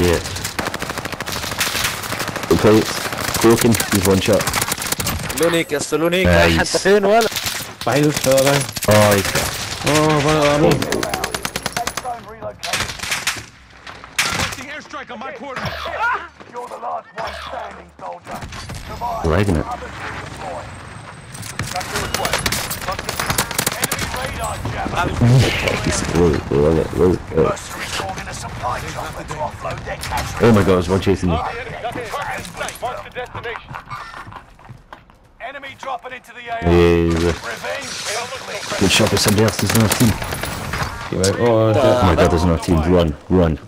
shit. Okay, it's broken. He's one shot. لونيك يا اسطى لونيك Nice. رايح انت فين ولا بعيد في والله Oh, he's got. اه بقى امين Safe zone relocated. Requesting airstrike on my coordinates. You're the last one standing, soldier. Survive. Lagging it. Others will deploy. That's your Oh my god, there's one chasing me. Enemy dropping into the Good shot, but somebody else, there's another team. Oh, oh my god, there's another team. Run, run.